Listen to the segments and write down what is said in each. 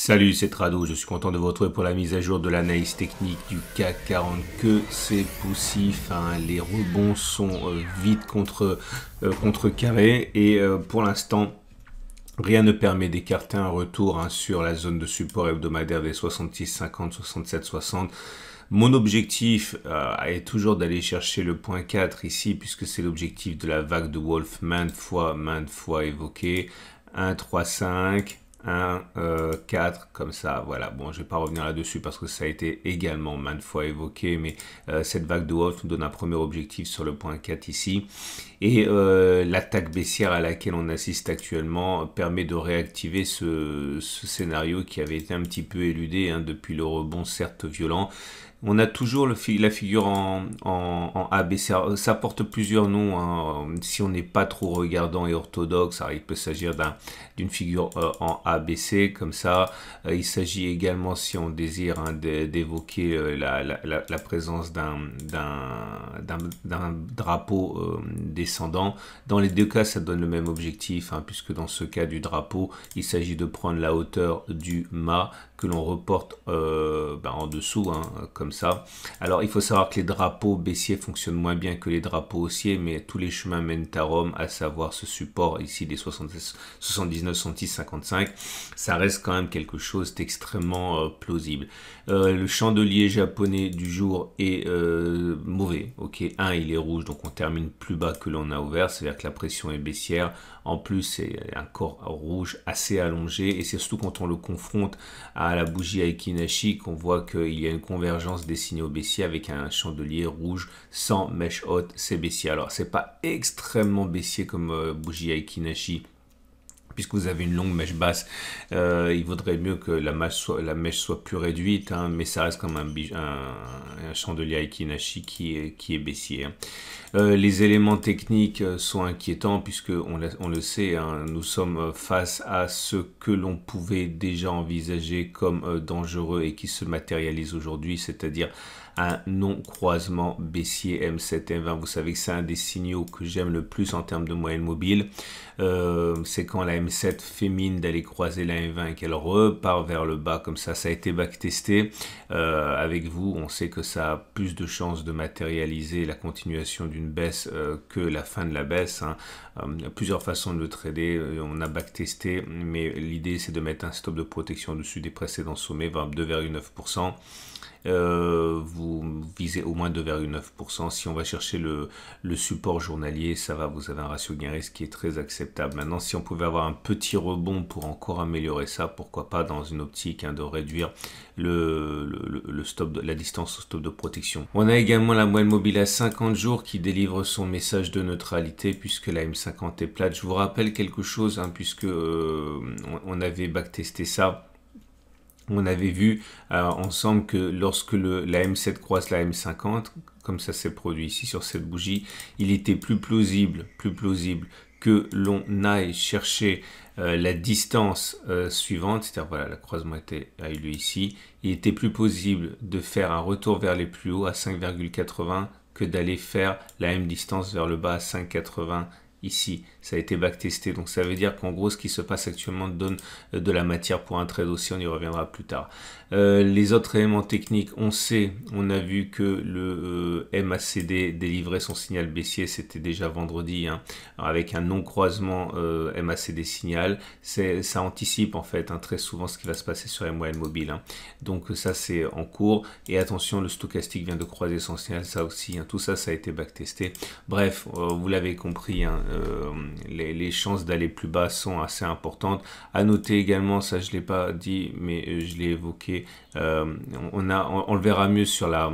Salut, c'est Trado, je suis content de vous retrouver pour la mise à jour de l'analyse technique du CAC 40 que c'est poussif, hein. les rebonds sont euh, vite contre, euh, contre carré et euh, pour l'instant rien ne permet d'écarter un retour hein, sur la zone de support hebdomadaire des 66, 50, 67, 60. Mon objectif est toujours d'aller chercher le point 4 ici, puisque c'est l'objectif de la vague de Wolf maintes fois, maintes fois évoqué. 1, 3, 5, 1, 4, comme ça, voilà. Bon, je vais pas revenir là-dessus parce que ça a été également maintes fois évoqué, mais euh, cette vague de Wolf nous donne un premier objectif sur le point 4 ici. Et euh, l'attaque baissière à laquelle on assiste actuellement permet de réactiver ce, scénario qui avait été un petit peu éludé hein, depuis le rebond certes violent. On a toujours le, la figure en, en, ABC. Ça, porte plusieurs noms. Hein. Si on n'est pas trop regardant et orthodoxe, il peut s'agir d'une figure euh, en ABC comme ça. Euh, il s'agit également, si on désire, hein, d'évoquer euh, la, présence d'un drapeau descendant. Dans les deux cas, ça donne le même objectif, hein, puisque dans ce cas du drapeau, il s'agit de prendre la hauteur du mât que l'on reporte ben, en dessous, comme ça. Alors il faut savoir que les drapeaux baissiers fonctionnent moins bien que les drapeaux haussiers, mais tous les chemins mènent à Rome, à savoir ce support ici des 79, 110, 55, ça reste quand même quelque chose d'extrêmement euh, plausible. Euh, le chandelier japonais du jour est euh, mauvais. Ok, 1 il est rouge, donc on termine plus bas que l'on a ouvert, c'est-à-dire que la pression est baissière. En plus, c'est un corps rouge assez allongé, et c'est surtout quand on le confronte à la bougie Aikinashi qu'on voit qu'il y a une convergence des signaux baissiers avec un chandelier rouge sans mèche haute, c'est baissier. Alors c'est pas extrêmement baissier comme euh, bougie Aikinashi puisque vous avez une longue mèche basse, euh, il vaudrait mieux que la mèche soit, la mèche soit plus réduite, hein, mais ça reste comme un, un, chandelier Aikinashi qui est, qui est baissier. Hein. Euh, les éléments techniques sont inquiétants puisque on, le sait, hein, nous sommes face à ce que l'on pouvait déjà envisager comme dangereux et qui se matérialise aujourd'hui, c'est-à-dire un non-croisement baissier M7 M20. Vous savez que c'est un des signaux que j'aime le plus en termes de moyenne mobile. Euh, c'est quand la M7 fait mine d'aller croiser la M20 et qu'elle repart vers le bas comme ça. Ça a été backtesté euh, avec vous. On sait que ça a plus de chances de matérialiser la continuation d'une baisse euh, que la fin de la baisse. Hein. a plusieurs façons de le trader. On a backtesté, mais l'idée c'est de mettre un stop de protection dessus des précédents sommets, 2,9%. Euh, vous au moins 2,9%. Si on va chercher le, support journalier, ça va, vous avez un ratio gain-risque qui est très acceptable. Maintenant, si on pouvait avoir un petit rebond pour encore améliorer ça, pourquoi pas dans une optique hein, de réduire le, le, stop de, la distance au stop de protection. On a également la moelle mobile à 50 jours qui délivre son message de neutralité puisque la M50 est plate. Je vous rappelle quelque chose, hein, puisque euh, on, avait backtesté ça on avait vu euh, ensemble que lorsque le, la M7 croise la M50, comme ça s'est produit ici sur cette bougie, il était plus plausible, plus plausible que l'on aille chercher euh, la distance euh, suivante, c'est-à-dire voilà, le croisement était, a eu lieu ici, il était plus possible de faire un retour vers les plus hauts à 5,80 que d'aller faire la même distance vers le bas à 5,80 ici. Ça a été backtesté. Donc ça veut dire qu'en gros, ce qui se passe actuellement donne euh, de la matière pour un trade aussi. On y reviendra plus tard. Euh, les autres éléments techniques, on sait, on a vu que le euh, MACD délivrait son signal baissier. C'était déjà vendredi, hein, avec un non-croisement MACD signal. Ça anticipe en fait hein, très souvent ce qui va se passer sur MOL mobile. Hein. Donc ça, c'est en cours. Et attention, le stochastique vient de croiser son signal. Ça aussi, tout ça, ça a été backtesté. Bref, vous l'avez compris. Euh, les, chances d'aller plus bas sont assez importantes. À noter également, ça je ne l'ai pas dit, mais euh, je l'ai évoqué, euh, on, a, on, le verra mieux sur la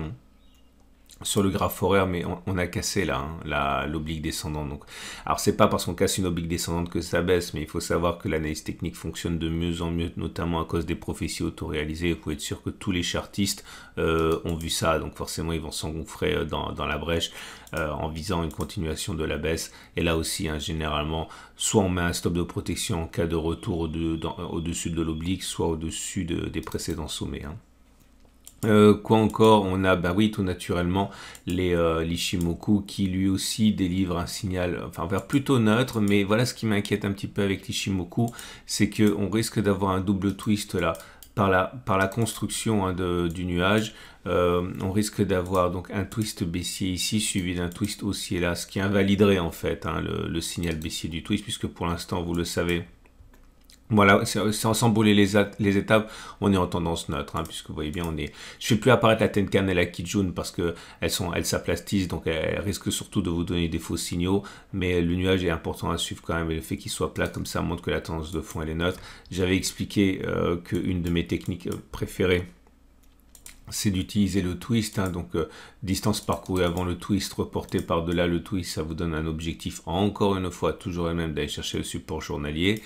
sur le graphe horaire, mais on, a cassé là hein, l'oblique descendante. Donc, alors c'est pas parce qu'on casse une oblique descendante que ça baisse, mais il faut savoir que l'analyse technique fonctionne de mieux en mieux, notamment à cause des prophéties autoréalisées. Vous pouvez être sûr que tous les chartistes euh, ont vu ça, donc forcément ils vont s'engouffrer euh, dans, la brèche euh, en visant une continuation de la baisse. Et là aussi, hein, généralement, soit on met un stop de protection en cas de retour au-dessus de l'oblique, soit au-dessus des précédents sommets. Hein. Euh, quoi encore On a, bah oui, tout naturellement, les euh, l'Ishimoku qui lui aussi délivre un signal, enfin, vers plutôt neutre, mais voilà ce qui m'inquiète un petit peu avec l'Ishimoku, c'est qu'on risque d'avoir un double twist là, par la, construction hein, du nuage, euh, on risque d'avoir donc un twist baissier ici suivi d'un twist haussier là, ce qui invaliderait en fait hein, le, signal baissier du twist, puisque pour l'instant, vous le savez, voilà, sans bouler les, étapes, on est en tendance neutre, hein, puisque vous voyez bien, on est. Je fais plus apparaître la Tenkan et la Kijun parce que elles elles donc elles risquent surtout de vous donner des faux signaux. Mais le nuage est important à suivre quand même, et le fait qu'il soit plat comme ça montre que la tendance de fond elle est neutre. J'avais expliqué euh, qu'une de mes techniques euh, préférées c'est d'utiliser le twist, hein, donc euh, distance parcourue avant le twist, reporté par-delà le twist, ça vous donne un objectif, encore une fois, toujours le même, d'aller chercher le support journalier.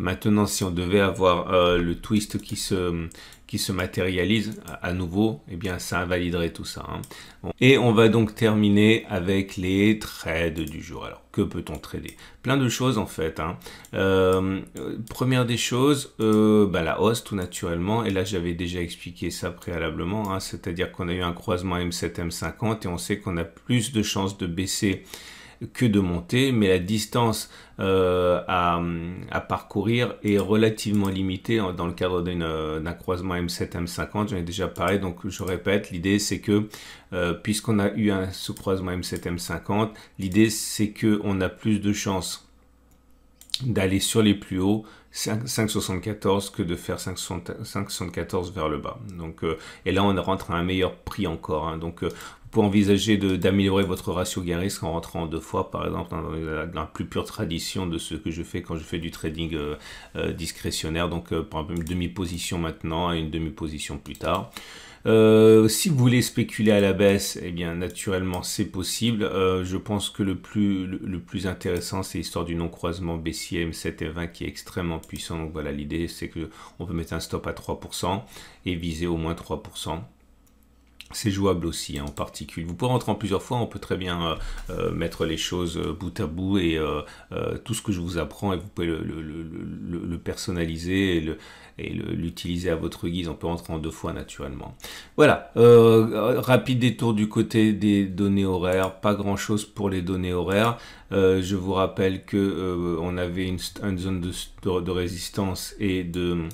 Maintenant, si on devait avoir euh, le twist qui se, qui se matérialise à nouveau, eh bien, ça invaliderait tout ça. Hein. Et on va donc terminer avec les trades du jour. Alors, que peut-on trader? Plein de choses en fait. Hein. Euh, première des choses, euh, bah, la hausse tout naturellement. Et là, j'avais déjà expliqué ça préalablement. Hein. C'est-à-dire qu'on a eu un croisement M7, M50 et on sait qu'on a plus de chances de baisser que de monter, mais la distance euh, à, parcourir est relativement limitée dans le cadre euh, d'un croisement M7, M50. J'en ai déjà parlé, donc je répète, l'idée c'est que euh, puisqu'on a eu un, ce croisement M7, M50, l'idée c'est qu'on a plus de chances d'aller sur les plus hauts 5,74 que de faire 5,74 vers le bas. Donc, et là, on rentre à un meilleur prix encore. Hein. Donc, pour envisager d'améliorer votre ratio gain-risque en rentrant deux fois, par exemple, dans la, plus pure tradition de ce que je fais quand je fais du trading euh, euh, discrétionnaire, donc euh, par exemple une demi-position maintenant et une demi-position plus tard. Si vous voulez spéculer à la baisse, eh bien naturellement c'est possible. je pense que le plus, le, plus intéressant c'est l'histoire du non-croisement baissier M7 et 20 qui est extrêmement puissant. Donc voilà, l'idée c'est que on peut mettre un stop à 3% et viser au moins 3%. C'est jouable aussi hein, en particulier. Vous pouvez rentrer en plusieurs fois, on peut très bien euh, euh, mettre les choses euh, bout à bout et tout ce que je vous apprends, et vous pouvez le, personnaliser et l'utiliser à votre guise. On peut rentrer en deux fois naturellement. Voilà, rapide détour du côté des données horaires. Pas grand chose pour les données horaires. je vous rappelle que on avait une, zone de résistance et de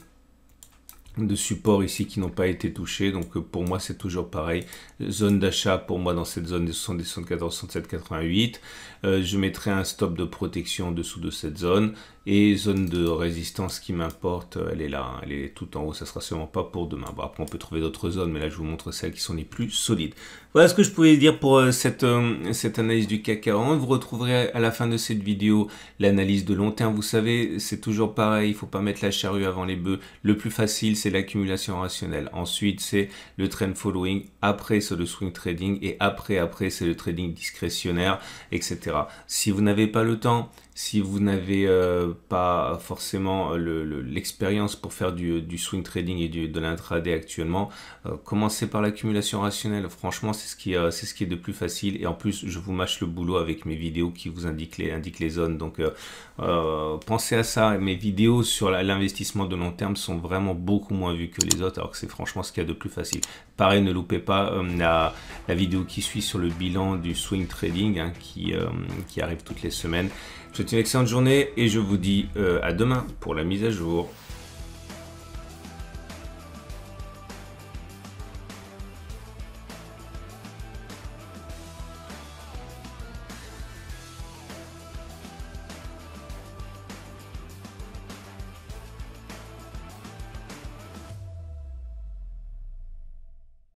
de support ici qui n'ont pas été touchés. Donc euh, pour moi, c'est toujours pareil. Zone d'achat pour moi dans cette zone des 70, 74, 67, 88. je mettrai un stop de protection en dessous de cette zone. Et zone de résistance qui m'importe, elle est là, hein. elle est tout en haut, ça sera sûrement pas pour demain. Bon, après on peut trouver d'autres zones, mais là je vous montre celles qui sont les plus solides. Voilà ce que je pouvais dire pour euh, cette, euh, cette analyse du CAC 40. Vous retrouverez à la fin de cette vidéo l'analyse de long terme. Vous savez, c'est toujours pareil, il faut pas mettre la charrue avant les bœufs. Le plus facile, c'est l'accumulation rationnelle. Ensuite, c'est le trend following. Après, c'est le swing trading. Et après, après, c'est le trading discrétionnaire, etc. Si vous n'avez pas le temps, si vous n'avez euh, pas forcément l'expérience pour faire du, swing trading et du, de l'intraday actuellement, euh, commencez par l'accumulation rationnelle. Franchement, c'est ce, qui, euh, ce qui est de plus facile. Et en plus, je vous mâche le boulot avec mes vidéos qui vous indiquent les, indiquent les zones. Donc, pensez à ça. Mes vidéos sur l'investissement de long terme sont vraiment beaucoup moins vues que les autres, alors que c'est franchement ce qu'il y a de plus facile. Pareil, ne loupez pas la, la, vidéo qui suit sur le bilan du swing trading hein, qui, qui arrive toutes les semaines. Souhaite une excellente journée et je vous dis euh, à demain pour la mise à jour.